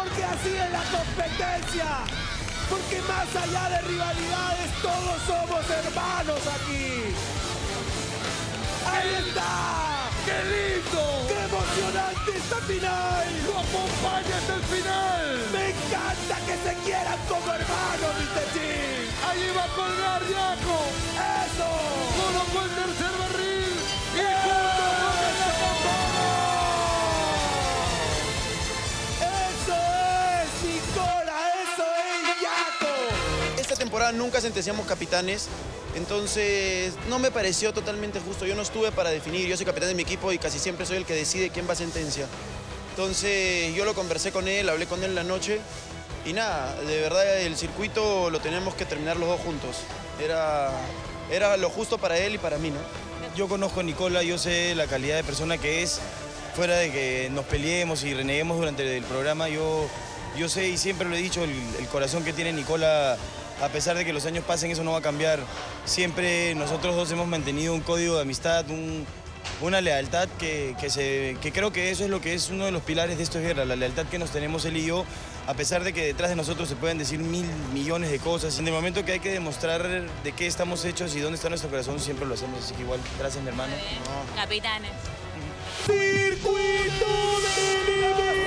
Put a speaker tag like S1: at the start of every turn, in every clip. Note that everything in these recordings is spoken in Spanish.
S1: porque así es la competencia. Porque más allá de rivalidades, todos somos hermanos aquí. ¡Ahí está!
S2: ¡Qué lindo!
S1: ¡Qué emocionante esta final!
S2: ¡Lo acompaña hasta el final!
S1: ¡Me encanta que se quieran como hermanos, Mr. G!
S2: ¡Ahí va a colgar Yaco!
S1: ¡Eso!
S2: Colocó el tercer barril
S3: nunca sentenciamos capitanes, entonces no me pareció totalmente justo. Yo no estuve para definir, yo soy capitán de mi equipo y casi siempre soy el que decide quién va a sentencia. Entonces yo lo conversé con él, hablé con él la noche y nada, de verdad el circuito lo teníamos que terminar los dos juntos. Era, era lo justo para él y para mí, ¿no?
S4: Yo conozco a Nicola, yo sé la calidad de persona que es, fuera de que nos peleemos y reneguemos durante el programa, yo, yo sé y siempre lo he dicho, el corazón que tiene Nicola, a pesar de que los años pasen, eso no va a cambiar. Siempre nosotros dos hemos mantenido un código de amistad, un- una lealtad que, que se, que creo que eso es lo que es uno de los pilares de esto es guerra, la lealtad que nos tenemos él y yo, a pesar de que detrás de nosotros se pueden decir mil millones de cosas. En el momento que hay que demostrar de qué estamos hechos y dónde está nuestro corazón, siempre lo hacemos. Así que igual, gracias mi hermano.
S5: Capitanes.
S1: ¡Circuito de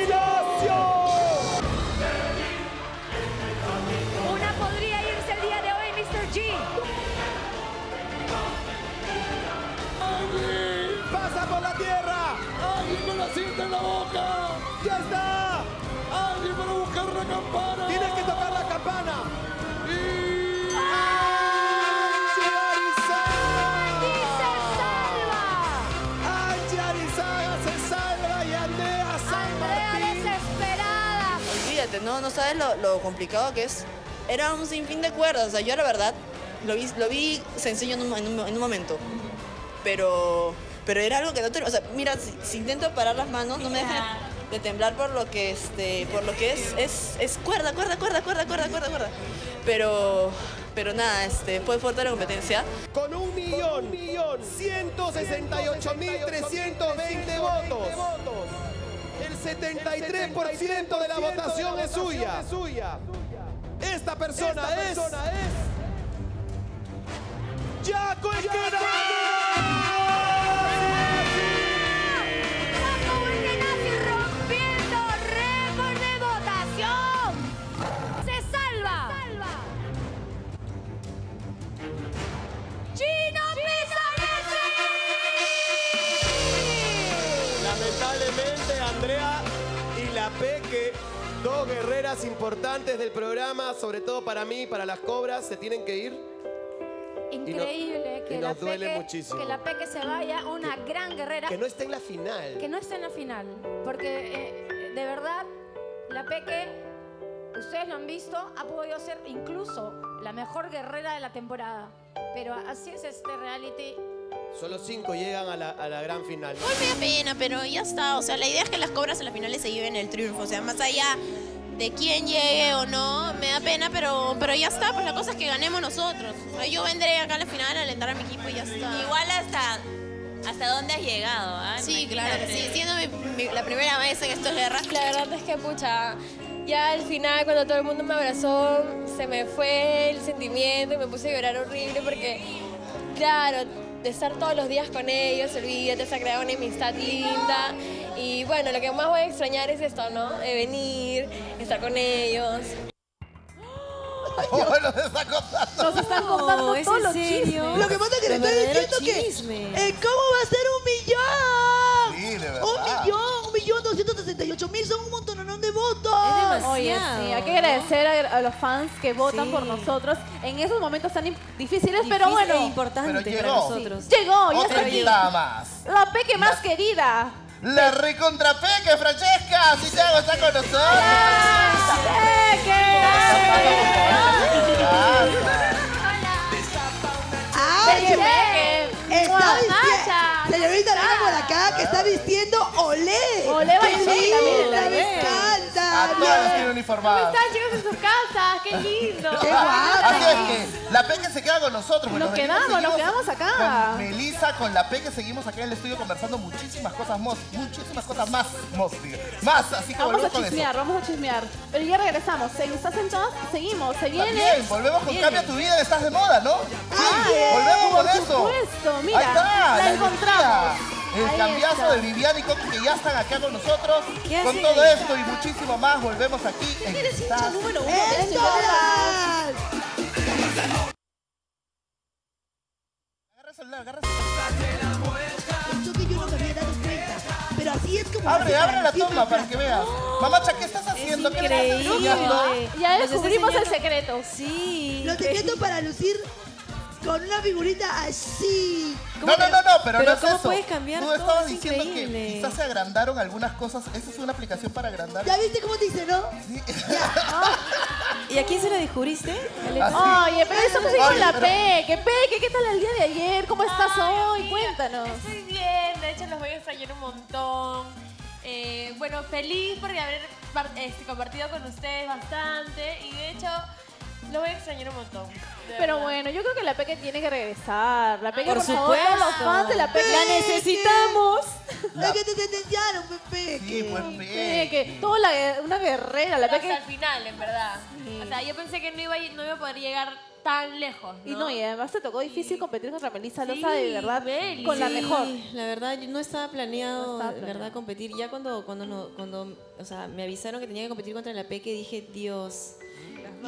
S6: no, no sabes lo, lo complicado que es. Era un sinfín de cuerdas. O sea, yo la verdad lo vi, lo vi sencillo en un, en un- en un momento. Pero, pero era algo que no te. O sea, mira, si, si intento parar las manos, no me dejan de temblar por lo que este, por lo que es, es, es cuerda, cuerda, cuerda, cuerda, cuerda, cuerda, cuerda. Pero, pero nada, este, fue fuerte la competencia.
S1: Con un millón, millón, 168 mil 320 votos. El 73% de la votación es suya. Esta persona es... ¡Jaco
S7: Jacobo
S1: importantes del programa, sobre todo para mí, para las cobras, se tienen que ir.
S7: Increíble
S1: y
S7: que,
S1: nos
S7: la
S1: duele
S7: Peque,
S1: muchísimo.
S7: que la Peque se vaya, una gran guerrera.
S1: Que no esté en la final.
S7: que no esté en la final. Porque eh, de verdad, la Peque, ustedes lo han visto, ha podido ser incluso la mejor guerrera de la temporada. Pero así es este reality.
S1: Solo cinco llegan a la, a la gran final.
S5: Hoy me pena, pero ya está. O sea, la idea es que las cobras en las finales se lleven el triunfo. O sea, más allá de quién llegue o no, me da pena, pero, pero ya está. Pues la cosa es que ganemos nosotros. Yo vendré acá a la final a alentar a mi equipo y ya está.
S8: Igual hasta hasta dónde has llegado, ¿ah?
S5: Sí, claro que sí.
S8: Imagínate.
S5: Siendo mi- mi- la primera vez en estos guerras.
S9: La verdad es que, pucha, ya al final, cuando todo el mundo me abrazó, se me fue el sentimiento y me puse a llorar horrible porque, claro, de estar todos los días con ellos, olvídate, se ha creado una amistad linda. Y bueno, lo que más voy a extrañar es esto, ¿no? De venir, estar con ellos.
S10: Nos están contando
S11: ¿es
S10: todos
S11: en
S10: los
S11: serio?
S10: chismes.
S11: Lo que pasa es que le estoy diciendo que-
S10: chismes.
S11: Eh, ¿Cómo va a ser un millón?
S12: Sí, de verdad.
S11: Un millón, un millón doscientos sesenta y ocho mil, son un montón de votos.
S10: Oye, sí, hay que agradecer a, a los fans que votan
S11: Sí.
S10: por nosotros en esos momentos tan difíciles,
S11: Difícil
S10: pero bueno.
S11: e importante
S12: Pero
S11: para
S12: llegó.
S11: nosotros.
S10: Llegó, ya está aquí.
S12: más.
S10: La peque más querida.
S12: La recontrapeque, Francesca. Si te hago está con nosotros.
S11: ¡Ay,
S10: Peque!
S11: Está
S10: ¡Mua,
S11: vistiendo, señorita Elena por acá, que está vistiendo Olé.
S10: Olé
S11: ¡Qué
S10: Bailotti,
S11: linda!
S12: A todas las tiene
S9: ¿Cómo
S12: uniformadas.
S9: están chicos en sus casas? ¡Qué lindo!
S12: Así es que la Peque se queda con nosotros.
S10: Nos quedamos, nos quedamos acá.
S12: Con Melissa, con la Peque, seguimos acá en el estudio conversando muchísimas cosas más. Muchísimas cosas más. Digo. Más, así que
S10: Vamos a
S12: volvemos con eso.
S10: chismear, vamos a chismear. Pero ya regresamos. ¿Se- ¿Estás en todas? Seguimos, se viene.
S12: También, volvemos con. Cambia tu vida, estás de moda, ¿no?
S10: Ay,
S12: volvemos con
S10: por
S12: eso.
S10: supuesto, mira,
S12: Ahí está,
S10: la
S12: la
S10: encontramos.
S12: El
S10: Ahí
S12: cambiazo
S10: está.
S12: de Viviana y Coqui que ya están acá con nosotros.
S10: ¿Qué
S12: Con todo
S10: ahí?
S12: esto y muchísimo más, volvemos aquí en Estás-
S11: número uno
S10: ¡En
S11: de este!
S12: Agarra el celular, agarra el celular.
S11: Esto que yo no me había dado cuenta. Pero así es como.
S12: Abre, abre la toma para que veas. Mamacha, ¿qué estás haciendo? ¿Qué le estás enseñando?
S10: Ya descubrimos
S11: está
S10: el secreto.
S11: Sí. Lo secreto para lucir con una figurita así.
S12: No, no, no, no, pero,
S11: Pero
S12: no es
S11: ¿cómo
S12: eso.
S11: puedes cambiar
S12: Tú
S11: todo?
S12: estabas
S11: Es
S12: diciendo
S11: increíble.
S12: que quizás se agrandaron algunas cosas. ¿Esa es una aplicación para agrandar?
S11: ¿Ya viste cómo dice, no?
S13: ¿Y a quién se lo descubriste?
S10: Oye, pero estamos ahí con la
S13: pero-
S10: Peque. Peque, ¿qué tal el día de ayer? ¿Cómo estás hoy? Cuéntanos.
S9: Estoy bien, de hecho los voy a extrañar un montón. Eh, bueno, feliz por haber este, compartido con ustedes bastante y de hecho los voy a extrañar un montón.
S10: Pero bueno, yo creo que la Peque tiene que regresar. La Peque,
S13: Por
S10: por, favor, todos los
S13: supuesto.
S10: fans de la Peque.
S13: La necesitamos.
S11: Es que te sentenciaron, Pepe.
S12: Sí, pues
S10: Peque, toda la, una guerrera, la
S9: Hasta
S10: Peque.
S9: el final, en verdad. O sea, yo pensé que no iba, a- no iba a poder llegar tan lejos.
S10: Y no, y además te tocó difícil competir contra Melissa Loza, de verdad, con la mejor.
S13: La verdad, yo no estaba planeado,
S10: No estaba
S13: verdad, competir. Ya cuando, cuando, no, cuando o sea, me avisaron que tenía que competir contra la Peque, dije, Dios.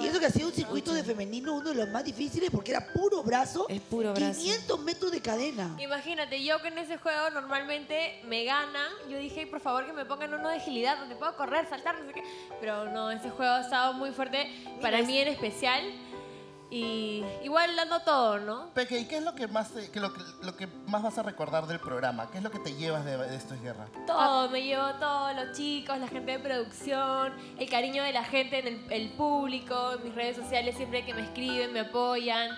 S11: Y eso que ha sido un circuito de femenino uno de los más difíciles porque era puro brazo.
S13: Es puro brazo.
S11: 500 metros de cadena.
S9: Imagínate, yo que en ese juego normalmente me ganan, yo dije, por favor que me pongan uno de agilidad donde puedo correr, saltar, no sé qué. Pero no, ese juego ha estado muy fuerte para mí en especial. Y igual dando todo, ¿no?
S12: Peque, ¿y qué es lo que más te- que lo, que, lo que más vas a recordar del programa? ¿Qué es lo que te llevas de, de Esto es Guerra?
S9: Todo, me llevo todo, los chicos, la gente de producción, el cariño de la gente en el, el público, en mis redes sociales siempre que me escriben, me apoyan.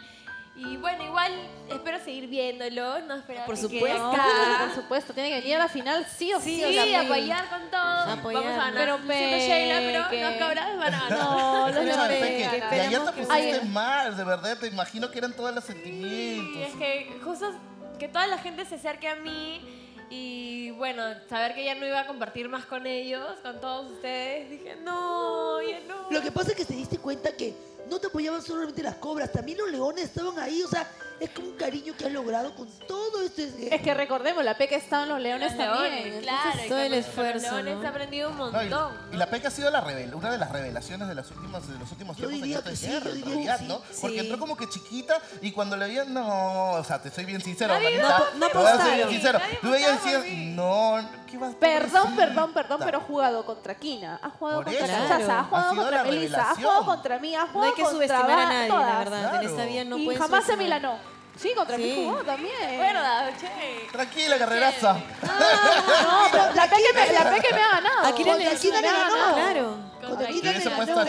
S9: Y bueno, igual espero seguir viéndolo, no esperar
S10: Por
S9: que
S10: supuesto,
S9: quede
S10: por supuesto, tiene que venir a la final sí o sí.
S9: Sí,
S10: o sea,
S9: apoyar con todo.
S10: Apoyar.
S9: Vamos a ganar.
S10: Pero
S9: Siento Sheila, pero
S10: Peque.
S9: los cabras van a ganar.
S10: No, los
S12: Escúchame,
S10: de
S12: Peque,
S10: Peque.
S12: y ayer te pusiste
S10: Ay,
S12: mal, de verdad, te imagino que eran todos los
S9: Sí,
S12: sentimientos.
S9: es que justo que toda la gente se acerque a mí y bueno, saber que ya no iba a compartir más con ellos, con todos ustedes, dije, no, ya no.
S11: Lo que pasa es que te diste cuenta que no te apoyaban solamente las cobras, también los leones estaban ahí. O sea, es como un cariño que has logrado con todo esto.
S10: Es que recordemos, la Peque estaba en los Leones
S9: Los
S10: también.
S9: leones, claro,
S13: todo el esfuerzo,
S9: Los leones
S13: ¿no?
S9: he aprendido un
S12: No, y,
S9: montón.
S12: y la Peque ha sido la revel- una de las revelaciones de, las últimas, de los últimos
S11: Yo
S12: tiempos
S11: diría
S12: de Esto
S11: que
S12: es
S11: sí,
S12: Guerra,
S11: yo
S12: en
S11: diría que
S12: realidad,
S11: sí.
S12: ¿no? Porque entró como que chiquita y cuando le veían, no, o sea, te soy bien sincero,
S10: no- no
S12: bien
S10: apostaron.
S12: sincero. Tú veías y decías, no, ¿qué vas a
S10: Perdón, perdón, perdón, pero ha jugado contra Kina, ha jugado
S12: Por
S10: contra
S12: eso.
S10: Chacha, ha jugado
S12: Ha
S10: contra Melissa, ha jugado contra mí, ha jugado
S13: No hay que
S10: contra
S13: subestimar a nadie,
S10: todas.
S13: la verdad. En esta vida no
S10: y
S13: puedes
S10: jamás se milanó. Sí, contra mí jugó también.
S9: ¿Verdad, che?
S12: Tranquila, guerreraza.
S10: No, pero la Peque me, la Peque me ha ganado.
S13: Aquí le
S10: ganado.
S13: Claro.
S12: Hubiese
S11: me
S12: puesto a.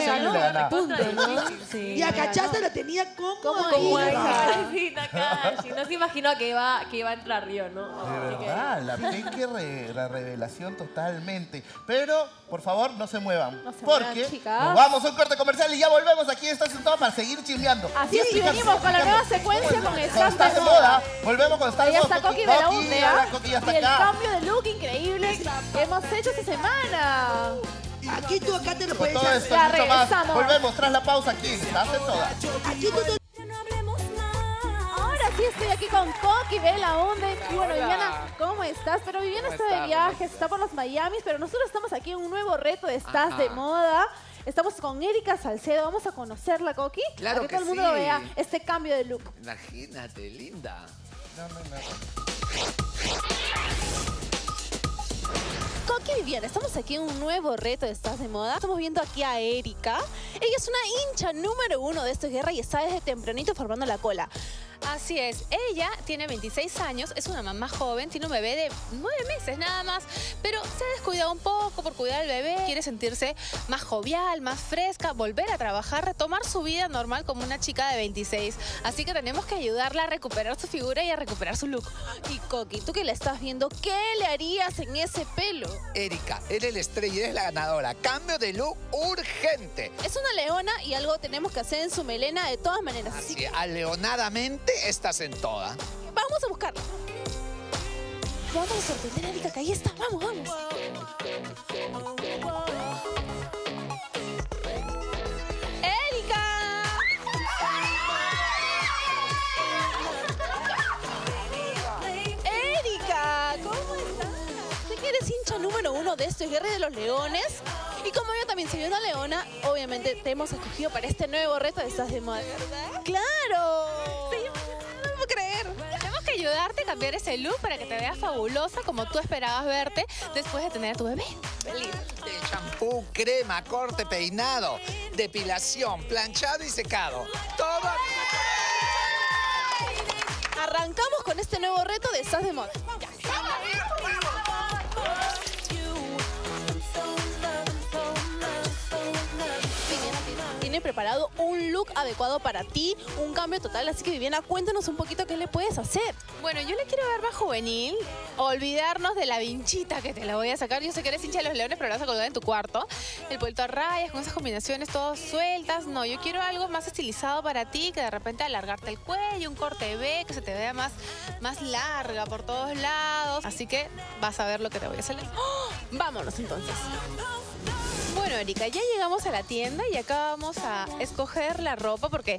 S11: Y a Cachaza la tenía como,
S10: Como.
S9: Ay, sí, Takashi. No se imaginó que iba, que iba a entrar yo, ¿no?
S12: De verdad, la Peque re- la revelación totalmente. Pero, por favor, no se muevan.
S10: No se
S12: porque
S10: muevan, chicas.
S12: nos vamos a un corte comercial y ya volvemos aquí en Estación Sentado para seguir chismeando.
S10: Así es, y venimos con la nueva secuencia con
S12: Con
S10: Estás
S12: Estás
S10: de
S12: de
S10: Moda.
S12: Volvemos con Estás
S10: Ahí
S12: de
S10: está
S12: moda.
S10: Coqui Belaunde, ¿ah?
S12: ahora Coqui ya está
S10: Y el
S12: acá.
S10: cambio de look increíble que hemos hecho esta semana.
S11: Aquí tú acá te lo puedes
S12: todo esto
S10: Ya
S12: mucho más.
S10: regresamos.
S12: Volvemos tras la pausa aquí Estás en Todas.
S11: Aquí tú te
S10: Ahora sí estoy aquí con Coqui Belaunde. Y bueno, Viviana, ¿cómo estás? Pero Viviana está de viaje, está por los Miamis, pero nosotros estamos aquí en un nuevo reto de Estás de Moda. Estamos con Erika Salcedo, vamos a conocerla, Coqui.
S14: Claro
S10: para que,
S14: que
S10: todo el mundo
S14: sí.
S10: vea este cambio de look.
S14: Imagínate, linda.
S12: No, no, no.
S10: Coqui Viviana, estamos aquí en un nuevo reto de Estás de Moda. Estamos viendo aquí a Erika. Ella es una hincha número uno de Esto es Guerra y está desde tempranito formando la cola.
S15: Así es, ella tiene 26 años, es una mamá joven, tiene un bebé de 9 meses nada más, pero se ha descuidado un poco por cuidar al bebé, quiere sentirse más jovial, más fresca, volver a trabajar, retomar su vida normal como una chica de 26. Así que tenemos que ayudarla a recuperar su figura y a recuperar su look.
S10: Y Coqui, tú que la estás viendo, ¿qué le harías en ese pelo?
S14: Erika, eres la estrella, eres la ganadora. Cambio de look urgente.
S10: Es una leona y algo tenemos que hacer en su melena de todas maneras. Así
S14: Así,
S10: que
S14: aleonadamente estás en toda.
S10: vamos a buscarla. Vamos a sorprender a Erika, que ahí está. Vamos, vamos. ¡Erika! ¡Erika! ¿Cómo estás? Sé que eres hincha número uno de este Guerra de los Leones. Y como yo también soy una leona, obviamente te hemos escogido para este nuevo reto de Estás de Moda. ¡Claro!
S15: Cambiar ese look para que te veas fabulosa como tú esperabas verte después de tener a tu bebé. Feliz.
S14: De champú, crema, corte, peinado, depilación, planchado y secado. Todo
S10: Arrancamos con este nuevo reto de Estás de Moda. Tiene preparado un look adecuado para ti, un cambio total, así que Viviana, cuéntanos un poquito qué le puedes hacer.
S15: Bueno, yo le quiero ver más juvenil, olvidarnos de la vinchita que te la voy a sacar. Yo sé que eres hincha de los leones, pero la vas a colgar en tu cuarto. El vuelto a rayas, con esas combinaciones todas sueltas. No, yo quiero algo más estilizado para ti, que de repente alargarte el cuello, un corte B, que se te vea más, más larga por todos lados. Así que vas a ver lo que te voy a hacer. ¡Oh!
S10: Vámonos entonces.
S15: Bueno, Erika, ya llegamos a la tienda y acá vamos a escoger la ropa porque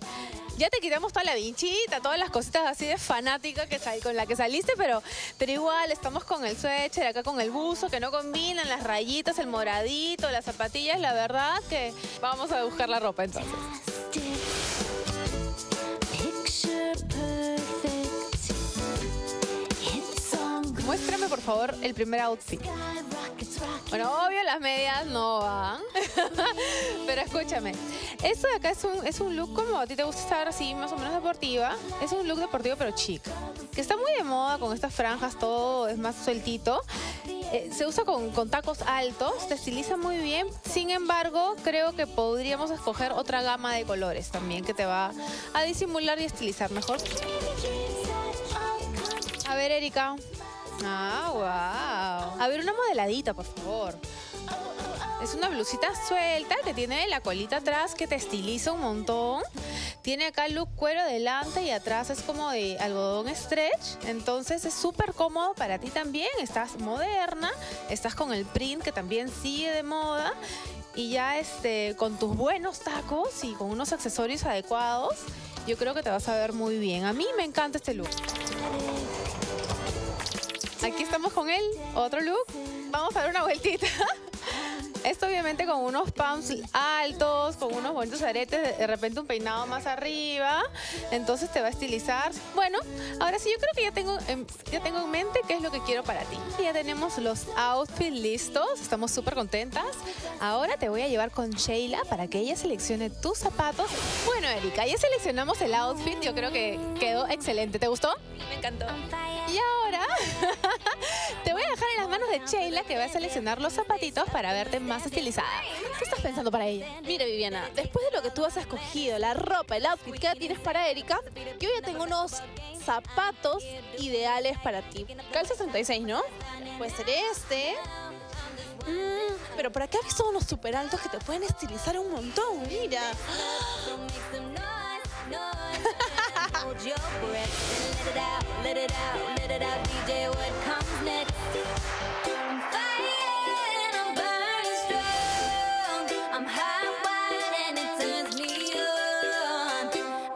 S15: ya te quitamos toda la vinchita, todas las cositas así de fanática que sal- con la que saliste, pero, pero igual estamos con el suéter, acá con el buzo, que no combinan, las rayitas, el moradito, las zapatillas, la verdad que vamos a buscar la ropa entonces. Muéstrame por favor el primer outfit. Bueno, obvio las medias no van. Pero escúchame, esto de acá es un, es un look como a ti te gusta estar así más o menos deportiva. Es un look deportivo pero chic. Que está muy de moda con estas franjas, todo es más sueltito. Eh, se usa con, con tacos altos, te estiliza muy bien. Sin embargo, creo que podríamos escoger otra gama de colores también que te va a disimular y estilizar mejor. A ver, Erika. Ah, wow. A ver, una modeladita, por favor. Es una blusita suelta que tiene la colita atrás que te estiliza un montón. Tiene acá el look cuero delante y atrás es como de algodón stretch. Entonces es súper cómodo para ti también. Estás moderna, estás con el print que también sigue de moda. Y ya este, con tus buenos tacos y con unos accesorios adecuados, yo creo que te vas a ver muy bien. A mí me encanta este look. Aquí estamos con él, otro look. Vamos a dar una vueltita. Esto obviamente con unos pumps altos, con unos bonitos aretes, de- repente un peinado más arriba, entonces te va a estilizar. Bueno, ahora sí yo creo que ya tengo, en, ya tengo en mente qué es lo que quiero para ti. Ya tenemos los outfits listos, estamos súper contentas. Ahora te voy a llevar con Sheila para que ella seleccione tus zapatos. Bueno, Erika, ya seleccionamos el outfit, yo creo que quedó excelente. ¿Te gustó?
S9: Me encantó.
S15: Y ahora te voy a dejar en las manos de Sheila que va a seleccionar los zapatitos para verte más estilizada.
S10: ¿Qué estás pensando para ella? Mira, Viviana, después de lo que tú has escogido, la ropa, el outfit que tienes para Erika, yo ya tengo unos zapatos ideales para ti. Cal 66, ¿no? Puede ser este. Mm, pero por acá he visto unos super altos que te pueden estilizar un montón, mira.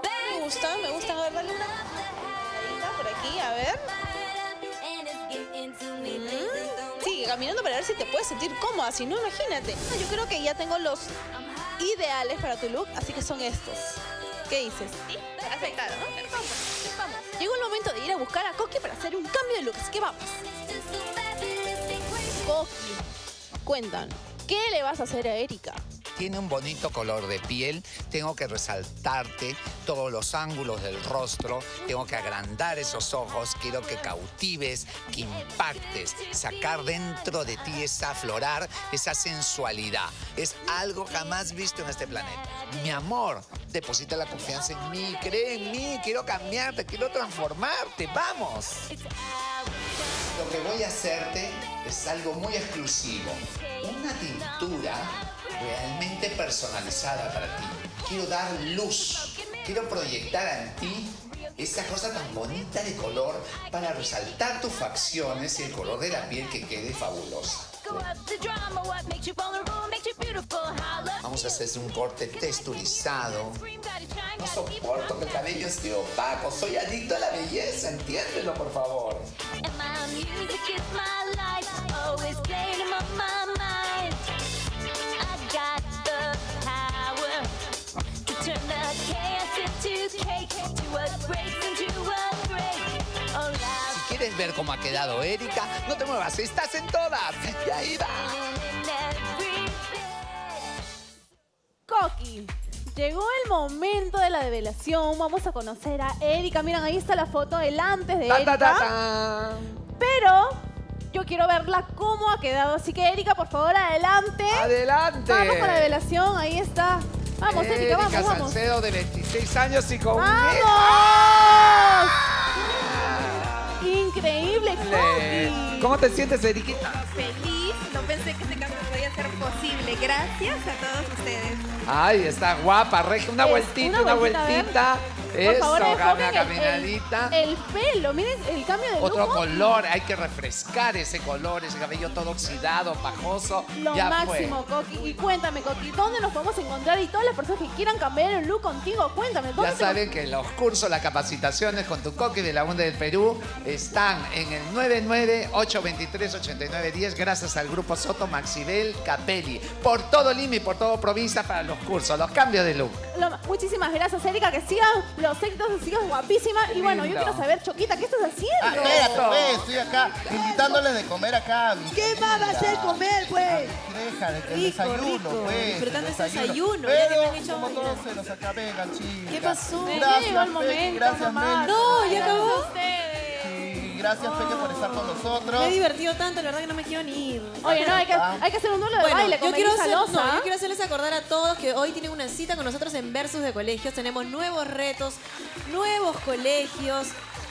S10: Me gusta, me gusta. Ver, dale una pasadita por aquí, a ver. Mm, Sigue caminando para ver si te puedes sentir cómoda, si no, imagínate. Yo creo que ya tengo los ideales para tu look, así que son estos. ¿Qué dices? Sí, aceptado, ¿no? Vamos, vamos. Llegó el momento de ir a buscar a Coqui para hacer un cambio de look, así que vamos. Coqui, cuéntanos, ¿qué le vas a hacer a Erika?
S14: Tiene un bonito color de piel. Tengo que resaltarte todos los ángulos del rostro. Tengo que agrandar esos ojos. Quiero que cautives, que impactes. Sacar dentro de ti esa aflorar, esa sensualidad. Es algo jamás visto en este planeta. Mi amor, deposita la confianza en mí, cree en mí, quiero cambiarte, quiero transformarte, vamos. Lo que voy a hacerte es algo muy exclusivo, una tintura realmente personalizada para ti. Quiero dar luz, quiero proyectar en ti esa cosa tan bonita de color para resaltar tus facciones y el color de la piel que quede fabulosa. Vamos a hacer un corte texturizado. No soporto que el cabello esté opaco. Soy adicto a la belleza, entiéndelo, por favor. Si quieres ver cómo ha quedado Erika, no te muevas, estás en todas. Y ahí va.
S10: Coqui. Llegó el momento de la revelación. Vamos a conocer a Erika. Miren, ahí está la foto del antes de
S14: Ta,
S10: Erika.
S14: ta, ta, ta.
S10: Pero yo quiero verla cómo ha quedado. Así que Erika, por favor, adelante.
S16: Adelante.
S10: Vamos con la revelación. Ahí está. Vamos, Erika, vamos,
S16: Erika
S10: vamos.
S16: Salcedo, de 26 años y con
S10: ¡Vamos! Increíble, Coqui.
S16: ¿Cómo te sientes, Eriquita?
S17: Feliz, no pensé que este cambio podía ser posible. Gracias a todos ustedes.
S16: Ay, está guapa, regia. Una
S10: Es
S16: vueltita,
S10: una
S16: una
S10: vueltita, a ver.
S16: vueltita.
S10: Por
S16: Eso,
S10: favor, enfoquen
S16: caminadita.
S10: El, el pelo, miren el cambio de
S16: Otro
S10: look.
S16: color, hay que refrescar ese color, ese cabello todo oxidado, pajoso.
S10: Lo
S16: ya
S10: máximo, Coqui. Y cuéntame, Coqui, ¿dónde nos podemos encontrar? Y todas las personas que quieran cambiar el look contigo, cuéntame.
S16: fue.
S10: ¿dónde
S16: Ya saben que los cursos, las capacitaciones con tu coqui de la UNDE del Perú están en el 998238910 gracias al grupo Soto Maxibel Capelli. Por todo Lima y por todo provincia para los cursos, los cambios de look.
S10: Lo- muchísimas gracias, Erika. Que sigan los éxitos, que sigas guapísima. Y bueno, yo quiero saber, Choquita, ¿qué estás haciendo?
S12: Ah, espérate, pues, estoy acá invitándoles de comer acá.
S11: ¿Qué más va a hacer comer, pues?
S12: Deja de el
S13: Rico,
S12: desayuno,
S13: rico.
S12: pues.
S13: Disfrutando ese desayuno,
S12: Pero,
S13: que
S12: como todos se nos acá, vengan.
S13: ¿Qué pasó?
S12: Gracias,
S10: llegó el momento,
S12: gracias.
S13: No, ¿ya acabó?
S12: Gracias, Peque, por estar con nosotros.
S13: Me he divertido tanto, la verdad que no me quiero ni ir.
S10: Oye, no, hay que, hay que hacer un duelo de
S13: Bueno,
S10: baile con
S13: yo quiero, hacer- no, yo quiero hacerles acordar a todos que hoy tienen una cita con nosotros en Versus de Colegios. Tenemos nuevos retos, nuevos colegios.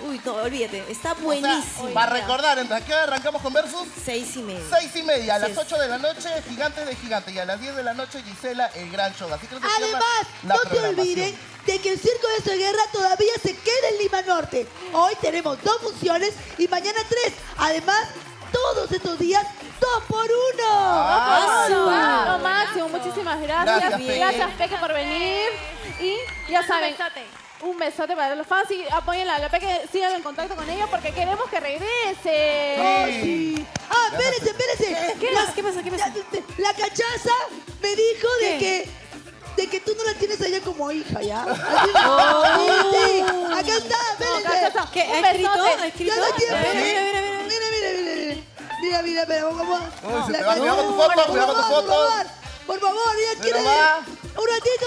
S13: Uy, no, olvídate, está buenísimo.
S12: Para recordar, ¿a qué arrancamos con Versus?
S13: Seis y media.
S12: Seis y media, a las. 8 de la noche, Gigantes de Gigante. Y a las 10 de la noche, Gisela, el gran show. Así que no se
S11: Además, no te
S12: programación.
S11: olviden de que el Circo de Soy Guerra todavía se queda en Lima Norte. Hoy tenemos dos funciones y mañana tres. Además, todos estos días, dos por uno.
S12: Ah, sí.
S10: Lo máximo, muchísimas gracias.
S12: Gracias,
S10: Gracias,
S12: Peque.
S10: Peque, por venir. Y ya saben, un besote para los fans y apoyen a la Peque, sigan en contacto con ellos porque queremos que regrese.
S11: Oh, sí. Ah, espérense, espérense.
S10: ¿Qué
S11: La-
S10: pasa? ¿Qué pasa? ¿Qué pasa?
S11: La, la cachaza me dijo de que de que tú no la tienes allá como hija, ¿ya? Así-
S10: Oh.
S11: Sí, sí. Acá está, espérense.
S13: ¿Ha escrito?
S10: besote.
S13: ¿Ha escrito?
S11: Ya lo tiene.
S13: Mira, mira, mira, mira.
S11: Mira, mira, mira, mira. Mira, vamos, vamos. La
S12: cuidado con tu foto, cuidado con tu foto.
S11: Por favor, ya
S12: quiero.
S11: Un ratito